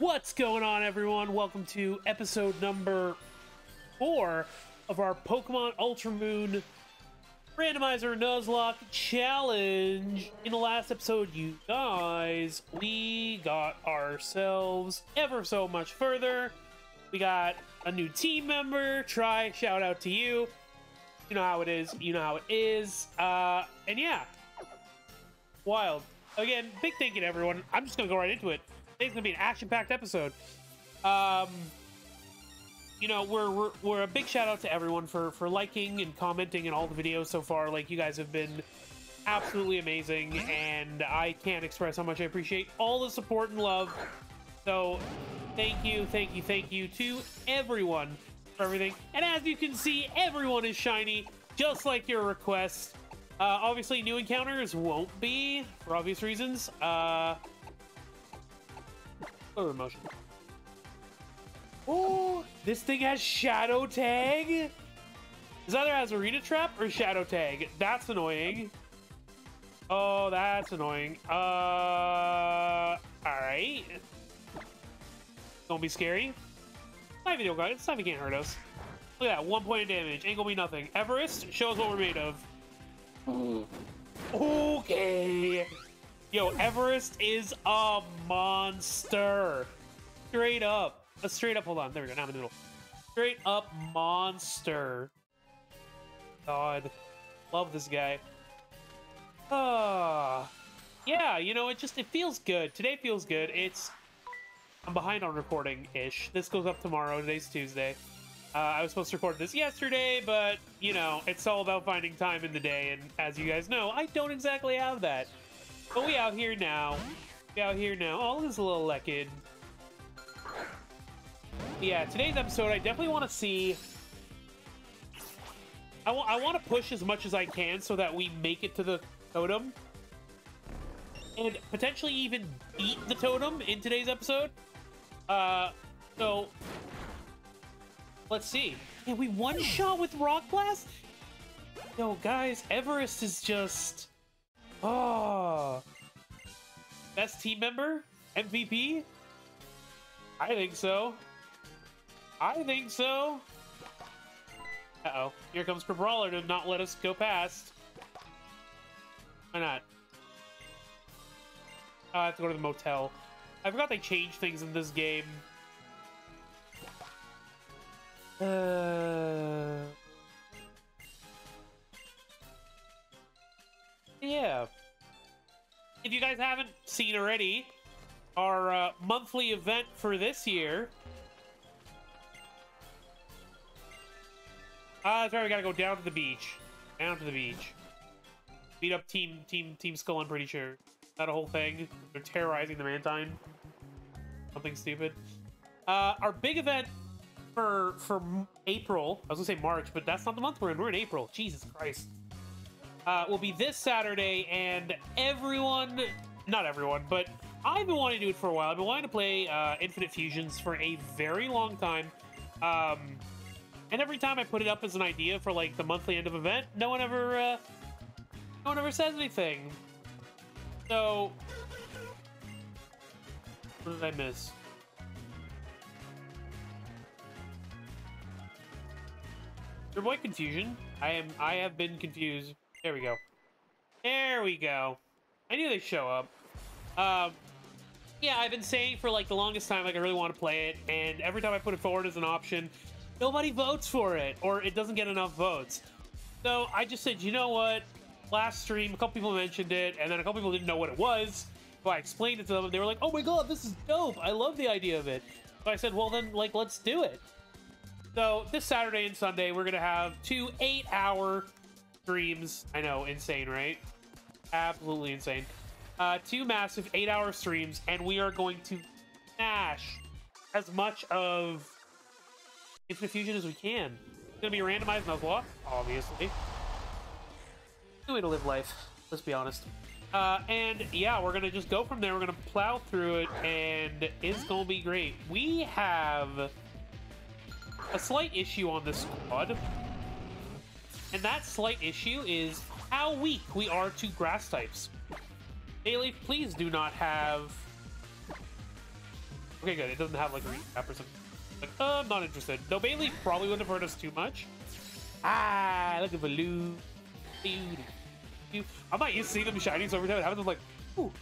What's going on, everyone? Welcome to episode number four of our Pokemon Ultra Moon Randomizer Nuzlocke Challenge. In the last episode, you guys, we got ourselves ever so much further. We got a new team member. Try, shout out to you. You know how it is. You know how it is. Uh, and yeah, wild. Again, big thank you to everyone. I'm just gonna go right into it. Today's gonna be an action-packed episode. Um, you know, we're, we're we're a big shout out to everyone for for liking and commenting in all the videos so far. Like you guys have been absolutely amazing, and I can't express how much I appreciate all the support and love. So, thank you, thank you, thank you to everyone for everything. And as you can see, everyone is shiny, just like your request. Uh, obviously, new encounters won't be for obvious reasons. Uh, oh, motion. Oh, this thing has Shadow Tag. This either has Arena Trap or Shadow Tag. That's annoying. Oh, that's annoying. Uh, all right. Don't be scary. My video guide. This time he can't hurt us. Look at that, one point of damage. Ain't gonna be nothing. Everest, show us what we're made of. Okay. Yo, Everest is a monster. Straight up. Straight up, hold on. There we go. Now I'm in the middle. Straight up monster. God. Love this guy. Ah. yeah, you know, it just, it feels good. Today feels good. It's, I'm behind on recording-ish. This goes up tomorrow. Today's Tuesday. Uh, I was supposed to record this yesterday, but, you know, it's all about finding time in the day, and as you guys know, I don't exactly have that. But we out here now. We out here now. Look at this little Lekid. Yeah, today's episode, I definitely want to see... I, I want to push as much as I can so that we make it to the totem. And potentially even beat the totem in today's episode. Uh, so Let's see. Can we one shot with Rock Blast? Yo, guys, Everest is just. Oh. Best team member? MVP? I think so. I think so. Uh oh. Here comes Crabrawler to not let us go past. Why not? Oh, I have to go to the motel. I forgot they changed things in this game. Uh, yeah. If you guys haven't seen already, our uh, monthly event for this year. Ah, uh, that's right. We gotta go down to the beach. Down to the beach. Beat up Team Team Team Skull. I'm pretty sure. That a whole thing. They're terrorizing the Mantine. Something stupid. Uh, our big event for for April. I was gonna say March, but that's not the month we're in. We're in April. Jesus Christ. Uh, will be this Saturday, and everyone, not everyone, but I've been wanting to do it for a while. I've been wanting to play uh, Infinite Fusions for a very long time. Um, and every time I put it up as an idea for like the monthly end of event, no one ever, uh, no one ever says anything. So, what did I miss? Your boy confusion, I am I have been confused. There we go. There we go. I knew they'd show up. Um, yeah, I've been saying for like the longest time, like I really want to play it, and every time I put it forward as an option, nobody votes for it, or it doesn't get enough votes. So I just said, you know what? Last stream, a couple people mentioned it, and then a couple people didn't know what it was. So I explained it to them, and they were like, "Oh my god, this is dope! I love the idea of it." So I said, "Well, then, like, let's do it." So this Saturday and Sunday, we're gonna have two eight-hour streams. I know, insane, right? Absolutely insane. Uh, two massive eight-hour streams, and we are going to smash as much of Infinite Fusion as we can. It's gonna be randomized Nuzlocke, obviously. Good way to live life. Let's be honest. Uh, and yeah, we're gonna just go from there. We're gonna plow through it, and it's gonna be great. We have a slight issue on this squad. And that slight issue is how weak we are to grass types. Bayleef, please do not have Okay, good. It doesn't have like a recap or something. Like, uh, I'm not interested. Though Bailey probably wouldn't have hurt us too much. Ah, look at Baloo. I might use see them shining so every time happens, I'm like, ooh.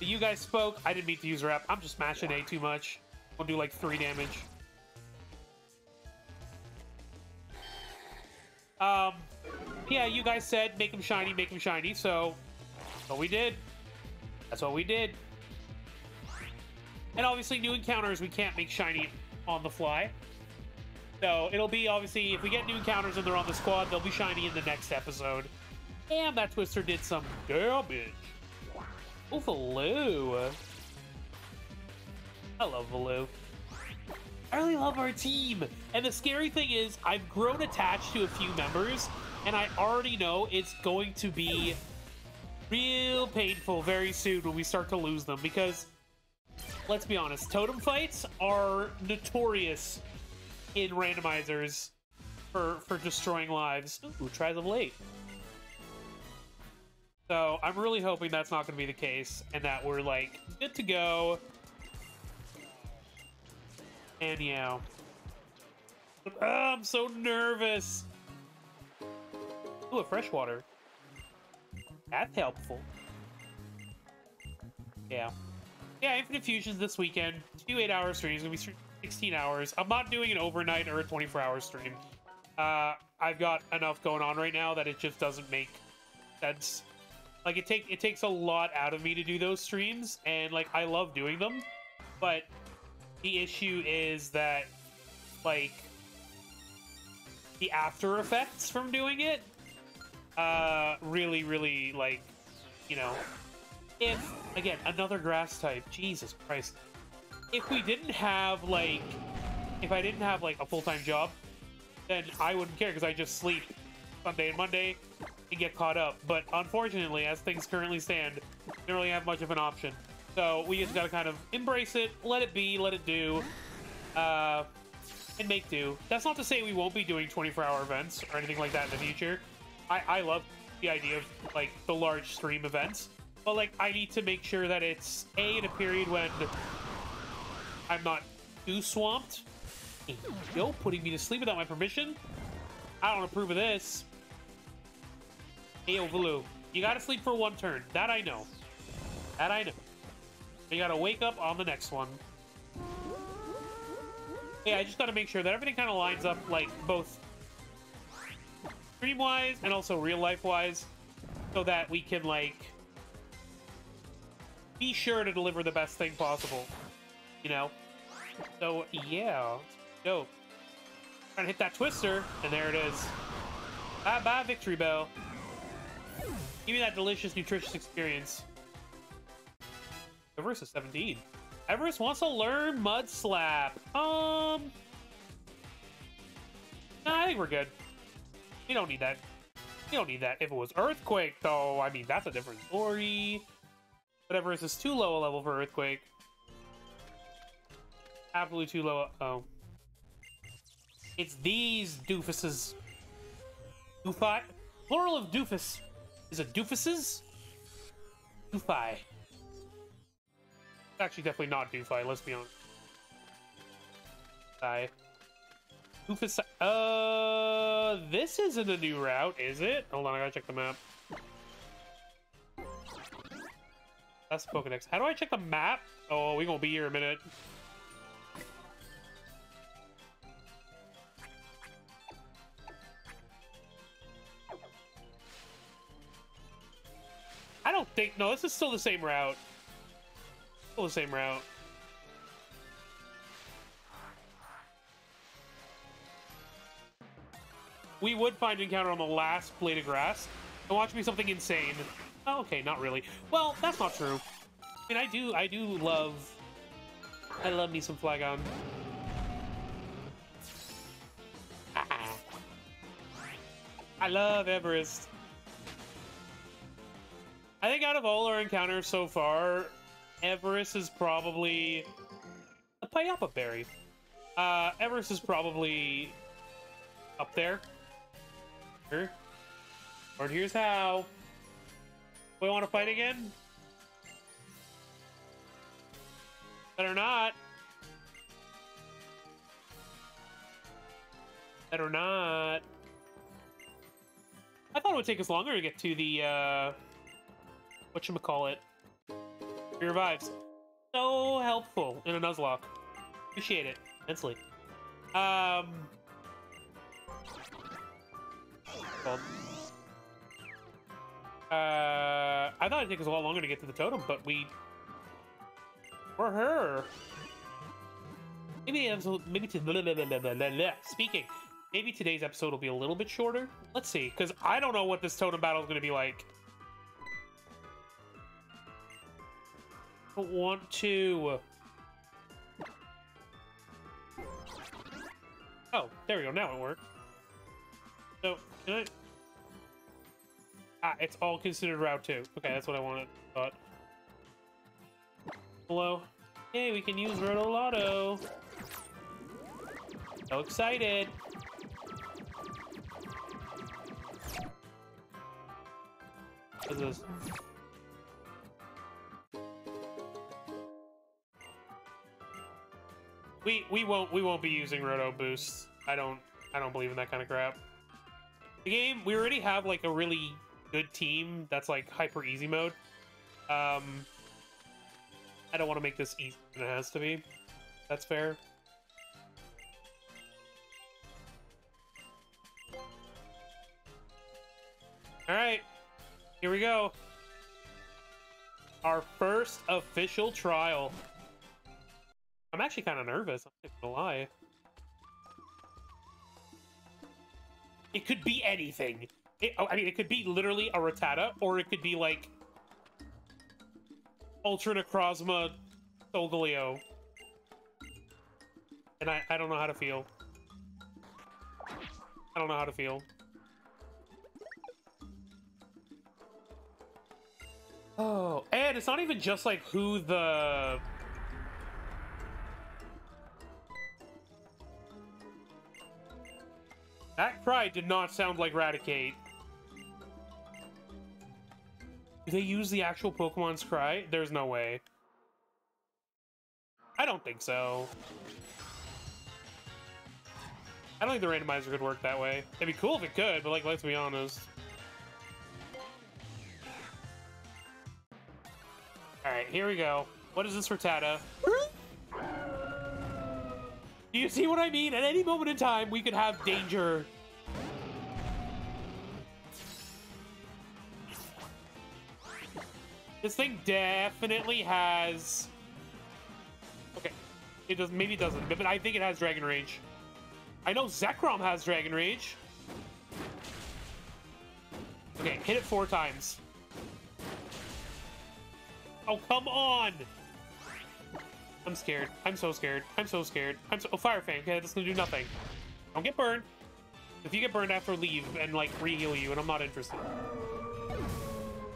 You guys spoke. I didn't mean to use rep. I'm just smashing A too much. I'll do like three damage. Um, yeah, you guys said make him shiny, make him shiny. So, what we did. That's what we did. And obviously, new encounters we can't make shiny on the fly. So it'll be obviously if we get new encounters and they're on the squad, they'll be shiny in the next episode. And that Twister did some damage. Oh. I love Valoo. I really love our team. And the scary thing is, I've grown attached to a few members, and I already know it's going to be real painful very soon when we start to lose them because let's be honest, totem fights are notorious in randomizers for for destroying lives. Ooh, tries of late. So I'm really hoping that's not going to be the case, and that we're like good to go. And yeah, oh, I'm so nervous. Ooh, a freshwater. That's helpful. Yeah. Yeah, Infinite Fusions this weekend. Two eight-hour streams. Gonna be 16 hours. I'm not doing an overnight or a 24-hour stream. Uh, I've got enough going on right now that it just doesn't make sense. Like it take it takes a lot out of me to do those streams, and like I love doing them, but the issue is that like the after effects from doing it uh really really like you know if again another grass type jesus christ. If we didn't have like if i didn't have like a full-time job then i wouldn't care because i just sleep sunday and monday and get caught up. But unfortunately as things currently stand we don't really have much of an option so we just gotta kind of embrace it let it be let it do uh and make do that's not to say we won't be doing 24 hour events or anything like that in the future I, I love the idea of like the large stream events, but like I need to make sure that it's a in a period when I'm not too swamped. Yo, putting me to sleep without my permission. I don't approve of this. Hey, Valoo, you gotta sleep for one turn. That I know. That I know. You gotta wake up on the next one. Yeah, I just gotta make sure that everything kind of lines up, like, both stream wise and also real life wise so that we can like be sure to deliver the best thing possible you know so yeah dope trying to hit that twister and there it is bye bye Victory Bell. give me that delicious nutritious experience Everest is 17 Everest wants to learn mud slap um nah, I think we're good we don't need that. We don't need that. If it was Earthquake, though, I mean, that's a different story. Whatever, is this too low a level for Earthquake? Absolutely too low. Oh. It's these doofuses. Doofi? Plural of doofus. Is it doofuses? Doofi. Actually definitely not doofi, let's be honest. Goofus. Uh, this isn't a new route, is it? Hold on, I gotta check the map. That's Pokedex. How do I check the map? Oh, we gonna be here a minute. I don't think... No, this is still the same route. The same route. we would find encounter on the last blade of grass. And watch me something insane. Oh, okay, not really. Well, that's not true. I mean, I do, I do love, I love me some Flygon. Ah. I love Everest. I think out of all our encounters so far, Everest is probably a Payapa Berry. Uh, Everest is probably up there. Or here's how. We want to fight again? Better not. Better not. I thought it would take us longer to get to the, uh... Whatchamacallit. Revives. So helpful in a Nuzlocke. Appreciate it immensely. Um... Called. Uh, I thought it'd take us a lot longer to get to the totem, but we... For her! Maybe episode, maybe to blah, blah, blah, speaking. Maybe today's episode will be a little bit shorter. Let's see, because I don't know what this totem battle is going to be like. Want to. Oh, there we go. Now it worked. So, can I? Ah, it's all considered Route 2. Okay, that's what I wanted. Thought. Hello? Hey, we can use Roto Lotto. So excited. What is this? We we won't we won't be using Roto boosts. I don't I don't believe in that kind of crap. The game we already have like a really good team that's like hyper easy mode. Um, I don't want to make this easier than it has to be. That's fair. All right, here we go. Our first official trial. I'm actually kind of nervous. I'm not gonna lie. It could be anything. It, oh, I mean, it could be literally a Rattata, or it could be like Ultra Necrozma Solgaleo. And I, I don't know how to feel. I don't know how to feel. Oh, and it's not even just like who the That cry did not sound like Raticate. Do they use the actual Pokemon's cry? There's no way. I don't think so. I don't think the randomizer could work that way. It'd be cool if it could, but like, let's be honest. Alright, here we go. What is this for Tata? Do you see what I mean? At any moment in time, we could have danger. This thing definitely has... Okay. It does maybe it doesn't, but I think it has Dragon Rage. I know Zekrom has Dragon Rage. Okay, hit it four times. Oh, come on! I'm scared. I'm so scared. I'm so scared. I'm so- Oh, Fire Fang. Okay, that's gonna do nothing. Don't get burned. If you get burned, to leave and, like, re-heal you, and I'm not interested.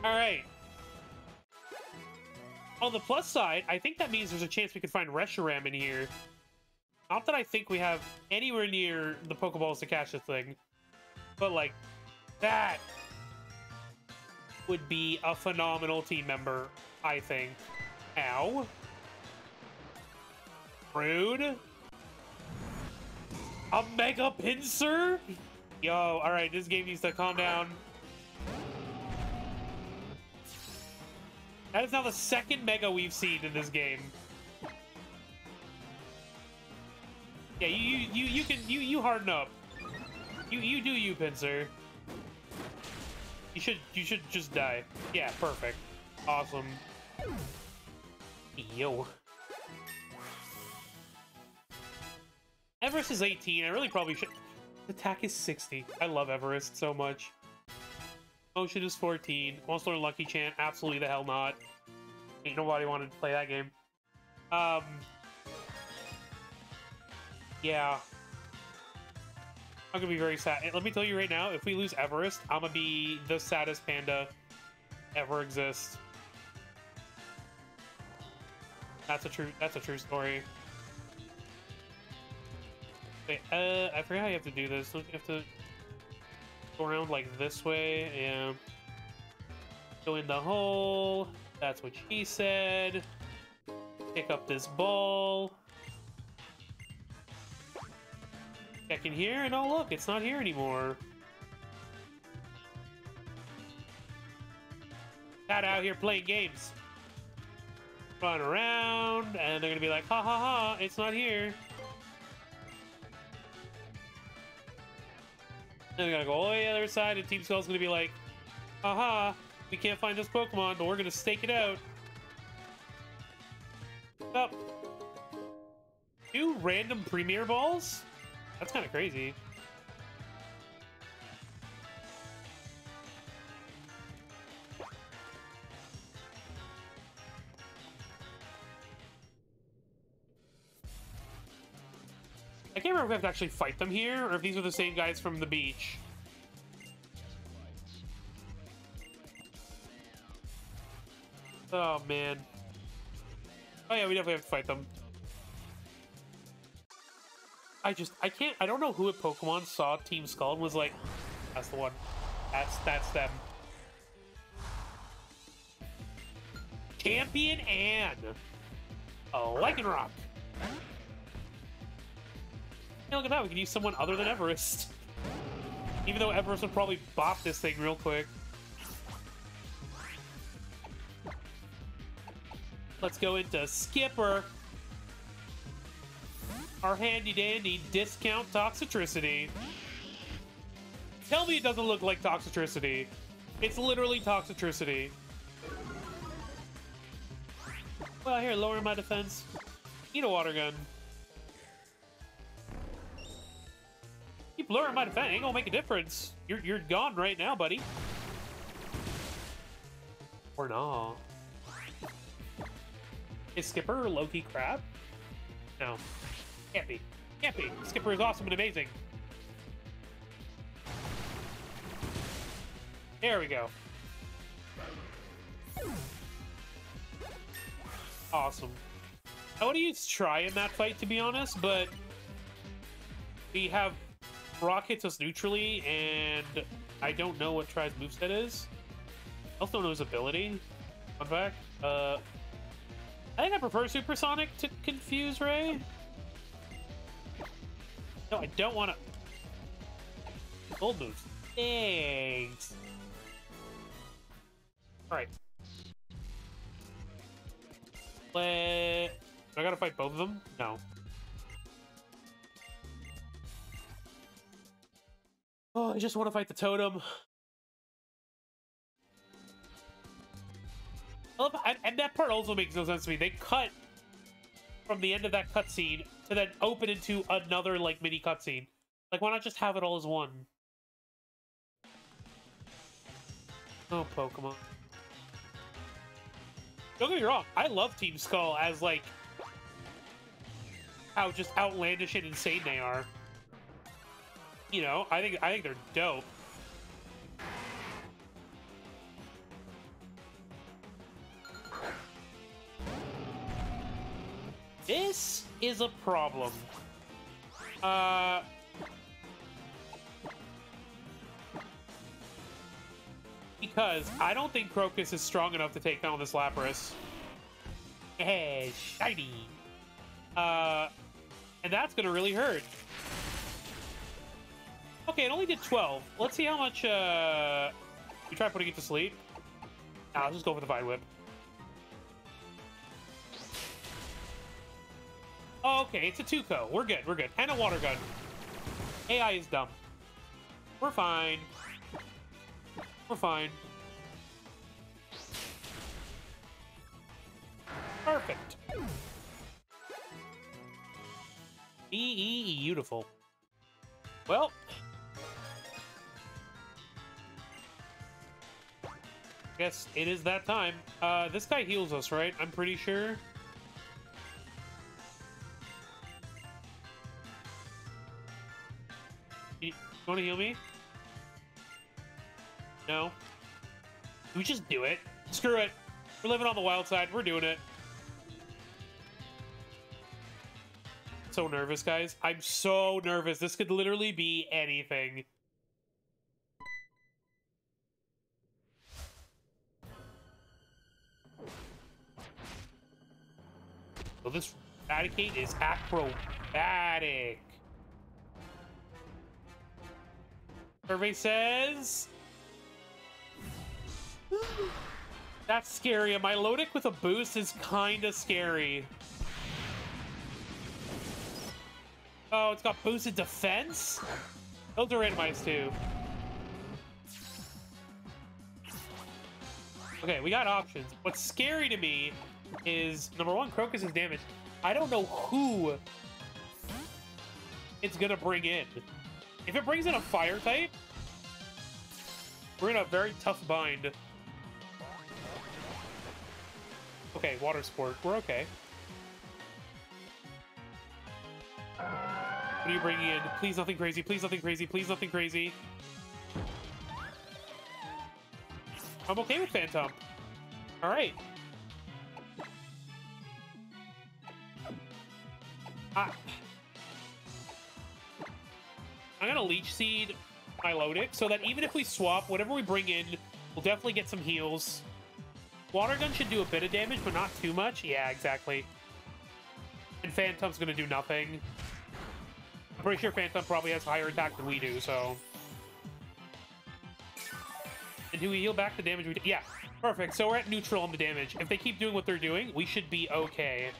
Alright. On the plus side, I think that means there's a chance we could find Reshiram in here. Not that I think we have anywhere near the Pokeballs to catch this thing. But, like, that would be a phenomenal team member, I think. Ow. Rude. A Mega Pinsir? Yo, alright, this game needs to calm down. That is now the second Mega we've seen in this game. Yeah, you you you can you you harden up. You you do you, Pinsir. You should you should just die. Yeah, perfect. Awesome. Yo. Everest is 18. I really probably should. Attack is 60. I love Everest so much. Motion is 14. Wants to learn Lucky Chant? Absolutely the hell not. Ain't nobody wanted to play that game. Um. Yeah. I'm gonna be very sad. Let me tell you right now, if we lose Everest, I'm gonna be the saddest panda ever exists. That's a true. That's a true story. Wait, uh, I you have to do this. Don't you have to go around like this way? and Go in the hole. That's what she said. Pick up this ball. Check in here, and oh look, it's not here anymore. Not out here playing games. Run around, and they're gonna be like, ha ha ha, it's not here. Then we gotta go oh, all the the other side, and Team Skull's gonna be like, aha, we can't find this Pokemon, but we're gonna stake it out. Oh. Two random Premier Balls? That's kind of crazy. Remember if we have to actually fight them here, or if these are the same guys from the beach. Oh, man. Oh, yeah, we definitely have to fight them. I just, I can't, I don't know who at Pokemon saw Team Skull and was like, that's the one. That's, that's them. Champion Anne. Oh, Lycanroc. Hey, look at that, we can use someone other than Everest. Even though Everest would probably bop this thing real quick. Let's go into Skipper. Our handy dandy discount Toxtricity. Tell me it doesn't look like Toxtricity. It's literally Toxtricity. Well, here, lower my defense. Need a water gun. Lowering my defense. Ain't gonna make a difference. You're you're gone right now, buddy. Or not. Is Skipper Loki crap? No. Can't be. Can't be. Skipper is awesome and amazing. There we go. Awesome. I would used Try in that fight, to be honest, but we have Rock hits us neutrally, and I don't know what Try's moveset is. I also don't know his ability. Fun fact. Uh, I think I prefer Supersonic to Confuse Ray. No, I don't want to. Gold moves. Thanks. Alright. Let... I gotta fight both of them? No. Oh, I just want to fight the totem. and, and that part also makes no sense to me. They cut from the end of that cutscene to then open into another like mini cutscene. Like, why not just have it all as one? Oh, Pokemon. Don't get me wrong, I love Team Skull as like how just outlandish and insane they are. You know, I think I think they're dope. This is a problem. Uh... Because I don't think Crocus is strong enough to take down this Lapras. Hey, shiny! Uh, and that's gonna really hurt. Okay, it only did 12. Let's see how much, uh... We try putting it to sleep? Nah, I'll just go for the Vine Whip. Okay, it's a Tuco. We're good, we're good. And a water gun. AI is dumb. We're fine. We're fine. Perfect. Be beautiful. Well. Guess it is that time. Uh, this guy heals us, right? I'm pretty sure. You want to heal me? No? we just do it? Screw it. We're living on the wild side. We're doing it. So nervous, guys. I'm so nervous. This could literally be anything. So this Raticate is acrobatic. Survey says... That's scary. A Milotic with a boost is kind of scary. Oh, it's got boosted defense? Those are randomized too. Okay, we got options. What's scary to me is, number one, Crocus is damaged. I don't know who it's gonna bring in. If it brings in a fire type, we're in a very tough bind. Okay, water sport. We're okay. What are you bringing in? Please nothing crazy. Please nothing crazy. Please nothing crazy. I'm okay with Phantump. All I, I'm gonna Leech Seed Milotic so that even if we swap, whatever we bring in, we'll definitely get some heals. Water Gun should do a bit of damage, but not too much. Yeah, exactly. And Phantump's gonna do nothing. I'm pretty sure Phantump probably has higher attack than we do, so... And do we heal back the damage we did? Yeah, perfect. So we're at neutral on the damage. If they keep doing what they're doing, we should be okay.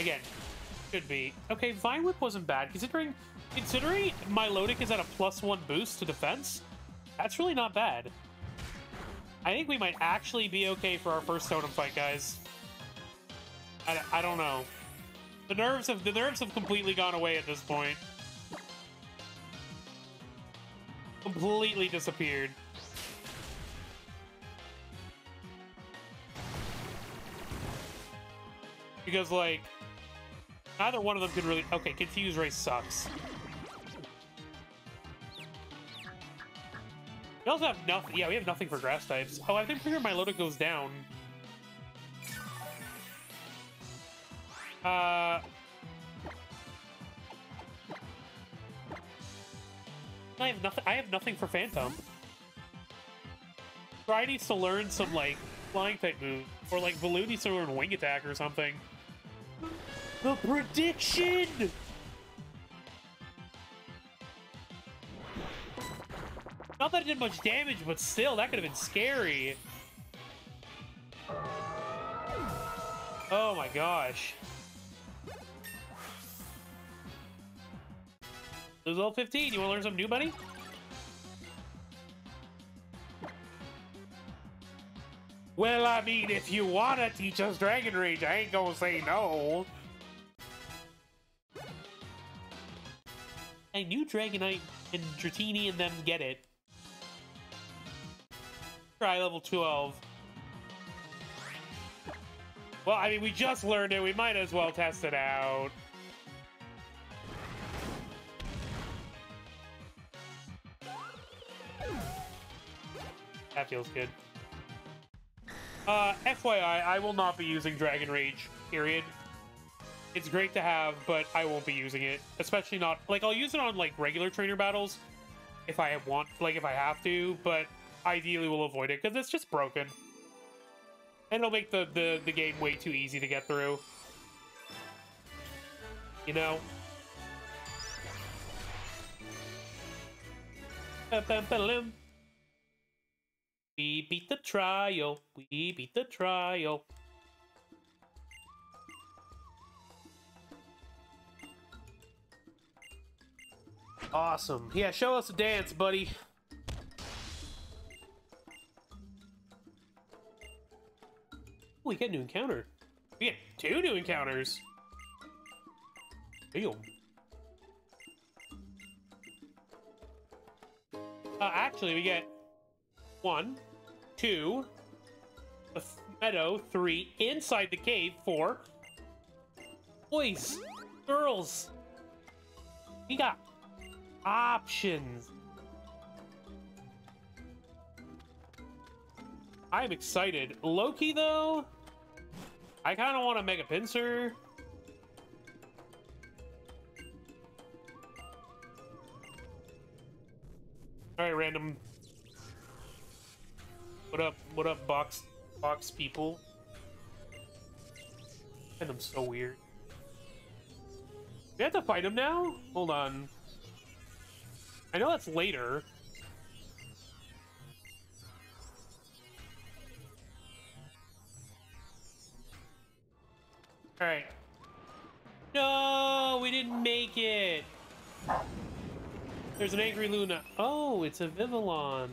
Again, should be. Okay, Vine Whip wasn't bad. Considering considering Milotic is at a plus one boost to defense, that's really not bad. I think we might actually be okay for our first totem fight, guys. I, I don't know. The nerves have the nerves have completely gone away at this point. Completely disappeared. Because like neither one of them could really okay, Confuse Ray sucks. We also have nothing yeah, we have nothing for grass types. Oh, I think sure Milotic goes down. Uh, I have nothing. I have nothing for Phantump. Fry needs to learn some like flying type move, or like Baloo needs to learn wing attack or something. The prediction. Not that it did much damage, but still, that could have been scary. Oh my gosh. Lose level 15. You want to learn something new, buddy? Well, I mean, if you want to teach us Dragon Rage, I ain't gonna say no. I knew Dragonite and Dratini and them get it. Try level 12. Well, I mean, we just learned it. We might as well test it out. That feels good. Uh, FYI, I will not be using Dragon Rage, period. It's great to have, but I won't be using it. Especially not, like, I'll use it on, like, regular trainer battles if I want, like, if I have to, but ideally we'll avoid it, because it's just broken. And it'll make the, the, the game way too easy to get through. You know? We beat the trial. We beat the trial. Awesome. Yeah, show us a dance, buddy. we get a new encounter. We get two new encounters. Damn. Uh, actually, we get one, two, a meadow, three, inside the cave, four. Boys, girls, we got options. I'm excited. Loki, though, I kind of want to make a pincer. All right, random. What up? What up, box box people? find them so weird. We have to fight him now? Hold on. I know that's later. Alright. No, we didn't make it. There's an angry Luna. Oh, it's a Vivillon.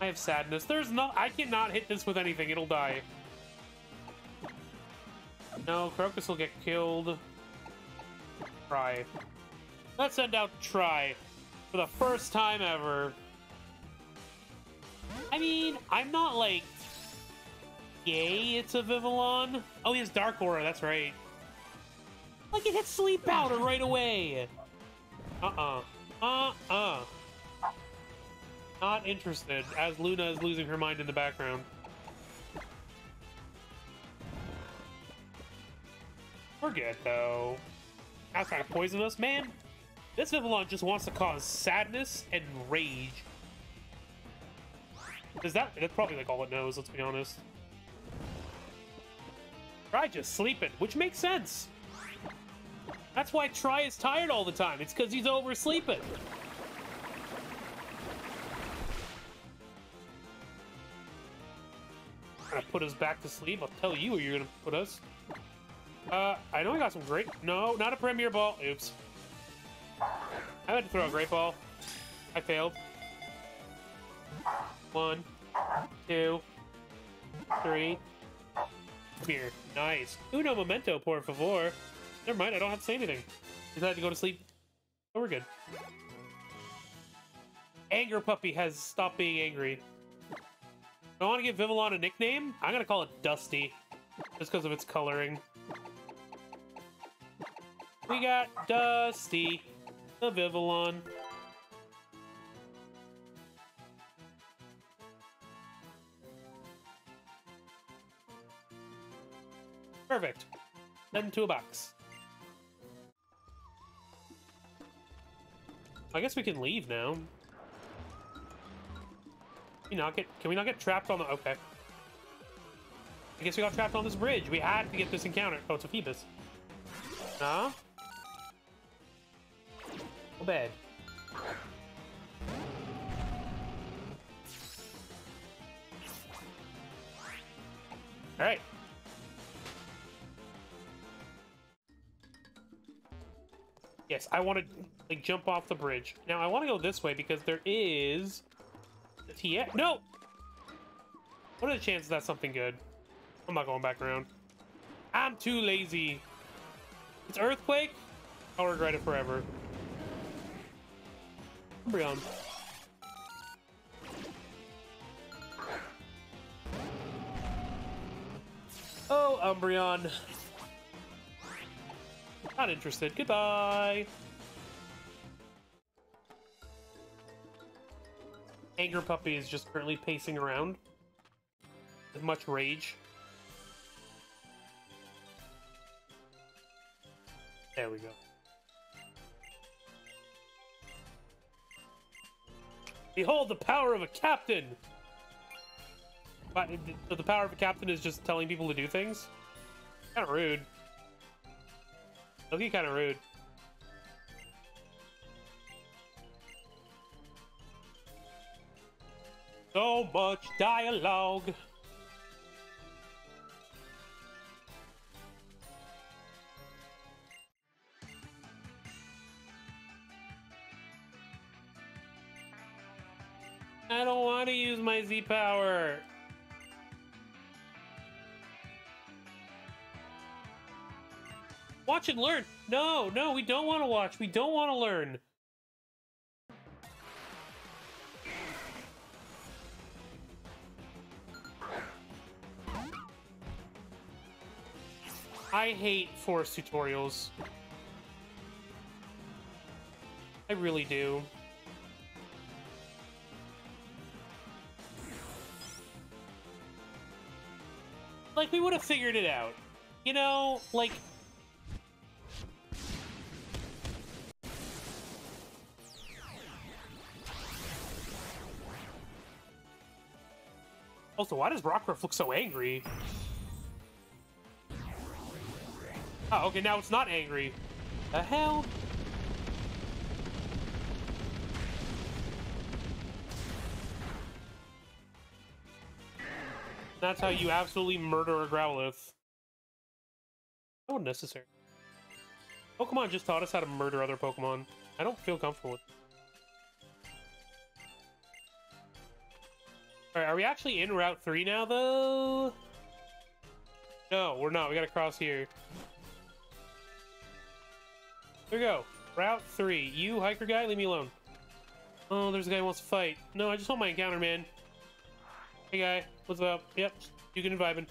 I have sadness. There's no- I cannot hit this with anything. It'll die. No, Crocus will get killed. Try. Let's send out Try. For the first time ever. I mean, I'm not like... Yay, it's a Vivillon. Oh, he has Dark Aura, that's right. Like, it hits Sleep Powder right away. Uh-uh. Uh-uh. Not interested, as Luna is losing her mind in the background. We're good, though. Was trying to poison us. Man, this Vivillon just wants to cause sadness and rage. Is that- that's probably like all it knows, let's be honest. Try just sleeping, which makes sense. That's why Try is tired all the time. It's because he's oversleeping. Gonna put us back to sleep. I'll tell you where you're gonna put us. Uh, I know we got some great. No, not a premier ball. Oops. I had to throw a great ball. I failed. One, two, three. Here, nice. Uno momento, por favor. Never mind, I don't have to say anything. Decided to go to sleep. Oh, we're good. Anger Puppy has stopped being angry. I want to give Vivillon a nickname. I'm gonna call it Dusty, just because of its coloring. We got Dusty, the Vivillon. Perfect. Send to a box. I guess we can leave now. Can we not get can we not get trapped on the okay. I guess we got trapped on this bridge. We had to get this encounter. Oh, it's a Phoebus. Huh? Alright. Yes, I want to like jump off the bridge. Now I want to go this way because there is the TX. No. What are the chances that's something good? I'm not going back around. I'm too lazy. It's earthquake. I'll regret it forever. Umbreon. Oh, Umbreon. Not interested. Goodbye. Anger Puppy is just currently pacing around with much rage. There we go. Behold the power of a captain! But uh, the power of a captain is just telling people to do things? Kind of rude. Looking kind of rude. So much dialogue. Z power. Watch and learn. No, no, we don't want to watch. We don't want to learn. I hate force tutorials. I really do. Like, we would have figured it out. You know, like... Also, why does Rockruff look so angry? Oh, okay, now it's not angry. The hell? That's how you absolutely murder a Growlithe. Oh, so unnecessary. Pokemon just taught us how to murder other Pokemon. I don't feel comfortable with Alright, are we actually in Route 3 now, though? No, we're not. We gotta cross here. There we go. Route 3. You, hiker guy, leave me alone. Oh, there's a guy who wants to fight. No, I just want my encounter, man. Hey, guy. What's up? Yep, you can vibing.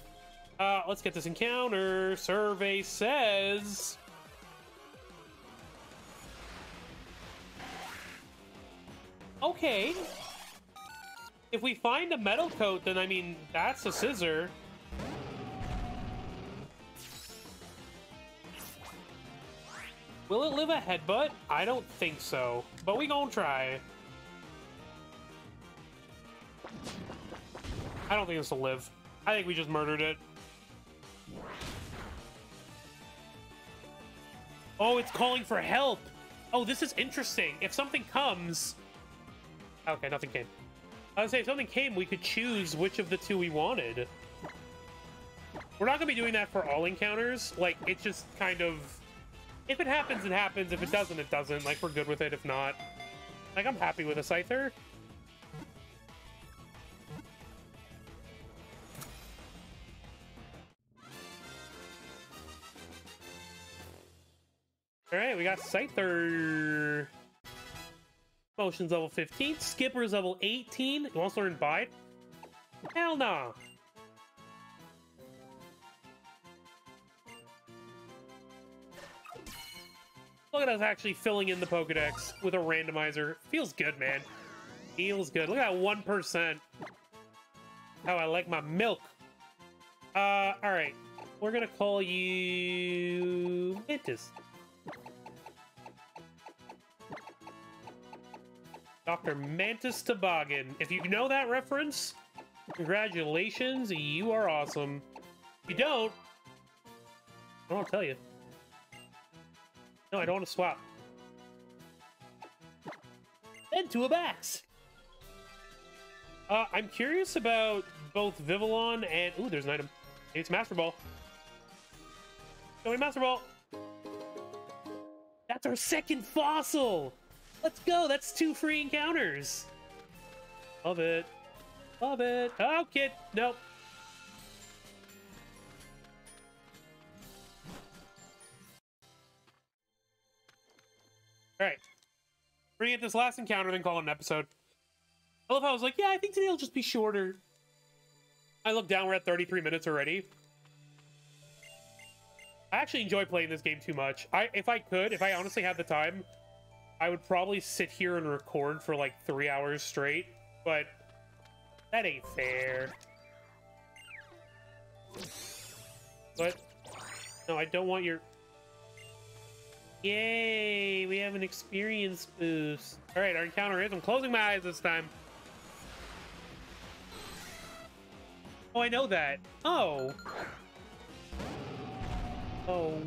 Uh, let's get this encounter. Survey says... Okay. If we find a metal coat, then I mean, that's a Scizor. Will it live a headbutt? I don't think so, but we gonna try. I don't think this will live. I think we just murdered it. Oh, it's calling for help. Oh, this is interesting. If something comes... Okay, nothing came. I was say, if something came, we could choose which of the two we wanted. We're not going to be doing that for all encounters. Like, it's just kind of... If it happens, it happens. If it doesn't, it doesn't. Like, we're good with it if not. Like, I'm happy with a Scyther. Alright, we got Scyther. Motion's level 15. Skipper's level 18. You want to learn Bite? Hell no. Look at us actually filling in the Pokedex with a randomizer. Feels good, man. Feels good. Look at that 1%. How I like my milk. Uh, alright. We're gonna call you... Mantis. Dr. Mantis Toboggan. If you know that reference, congratulations, you are awesome. If you don't, I won't tell you. No, I don't want to swap. And to a Bax. Uh, I'm curious about both Vivillon and... Ooh, there's an item. It's Master Ball. Show me Master Ball. That's our second fossil! Let's go! That's two free encounters! Love it. Love it. Oh, kid! Nope. Alright. We're gonna get this last encounter, then call it an episode. I love how I was like, yeah, I think today will just be shorter. I look down, we're at 33 minutes already. I actually enjoy playing this game too much. I, if I could, if I honestly had the time, I would probably sit here and record for like three hours straight, but that ain't fair. But, no, I don't want your... Yay, we have an experience boost. All right, our encounter is, I'm closing my eyes this time. Oh, I know that. Oh. Oh.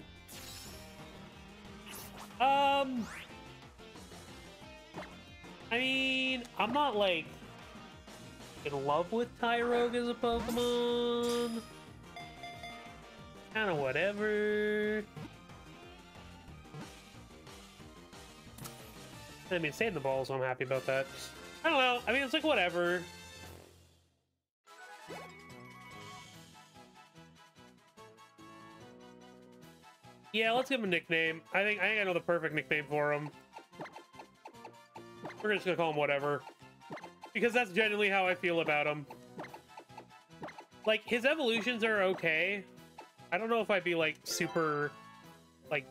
Um... I mean, I'm not like in love with Tyrogue as a Pokemon. Kind of whatever. I mean, save the balls, so I'm happy about that. I don't know. I mean, it's like whatever. Yeah, let's give him a nickname. I think I think I know the perfect nickname for him. We're just gonna call him whatever. Because that's genuinely how I feel about him. Like, his evolutions are okay. I don't know if I'd be, like, super, like,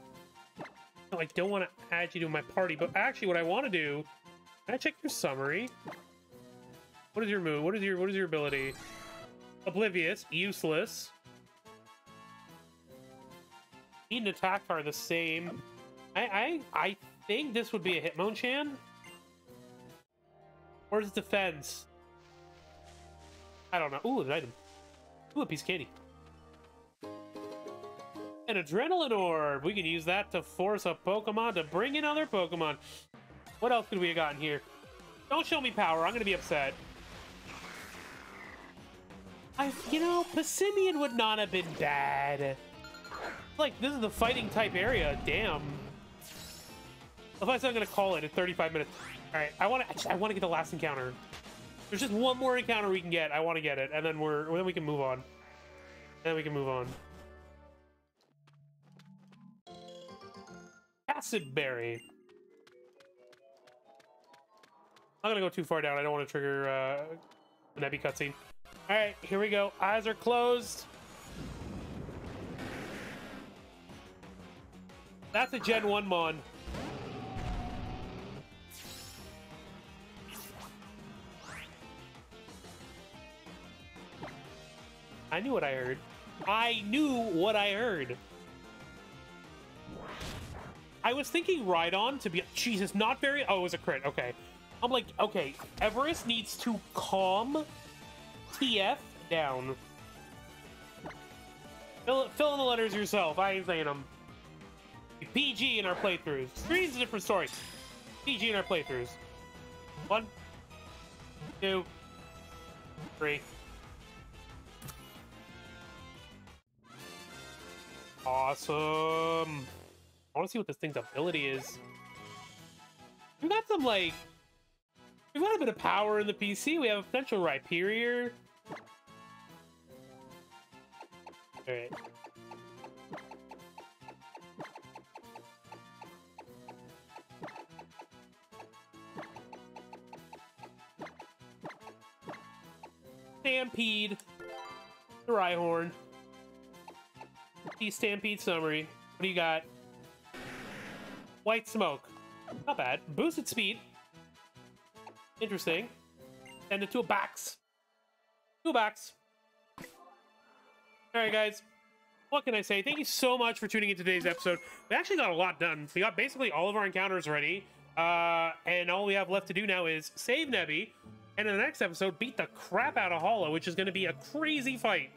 I don't want to add you to my party, but actually what I want to do, can I check your summary? What is your move? What is your, what is your ability? Oblivious, useless. Need and attack are the same. I, I, I think this would be a Hitmonchan. Where's the defense? I don't know. Ooh, an item. Ooh, a piece of candy. An adrenaline orb. We can use that to force a Pokemon to bring in other Pokemon. What else could we have gotten here? Don't show me power. I'm going to be upset. I, you know, Passimian would not have been bad. Like, this is the fighting type area. Damn. Otherwise, I'm going to call it at 35 minutes. All right, I want to. I want to get the last encounter. There's just one more encounter we can get. I want to get it, and then we're then we can move on. And Then we can move on. Acid berry. I'm not gonna go too far down. I don't want to trigger uh, an Nebby cutscene. All right, here we go. Eyes are closed. That's a Gen 1 Mon. I knew what I heard. I knew what I heard. I was thinking Rhydon to be Jesus, not very. Oh, it was a crit. Okay, I'm like, okay, Everest needs to calm TF down. Fill, fill in the letters yourself. I ain't saying them. PG in our playthroughs. Screen's a different story. PG in our playthroughs. One, two, three. Awesome. I want to see what this thing's ability is. We've got some, like... We've got a bit of power in the PC. We have a potential Rhyperior. Alright. Stampede. The. Stampede summary. What do you got? White smoke. Not bad. Boosted speed. Interesting. And the two backs. Two backs. Alright, guys. What can I say? Thank you so much for tuning in today's episode. We actually got a lot done. We got basically all of our encounters ready. Uh, and all we have left to do now is save Nebby. And in the next episode, beat the crap out of Hala, which is going to be a crazy fight.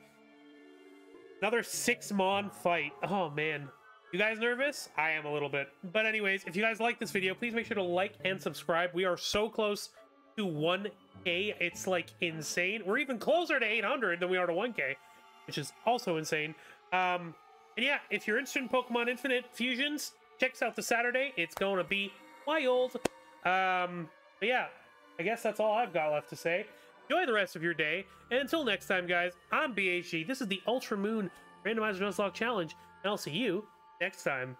Another six Mon fight. Oh, man. You guys nervous? I am a little bit. But anyways, if you guys like this video, please make sure to like and subscribe. We are so close to 1K. It's like insane. We're even closer to 800 than we are to 1K, which is also insane. Um, and yeah, if you're interested in Pokemon Infinite Fusions, check us out this Saturday. It's going to be wild. Um, but yeah, I guess that's all I've got left to say. Enjoy the rest of your day. And until next time, guys, I'm BHG. This is the Ultra Moon Randomizer Nuzlocke Challenge. And I'll see you next time.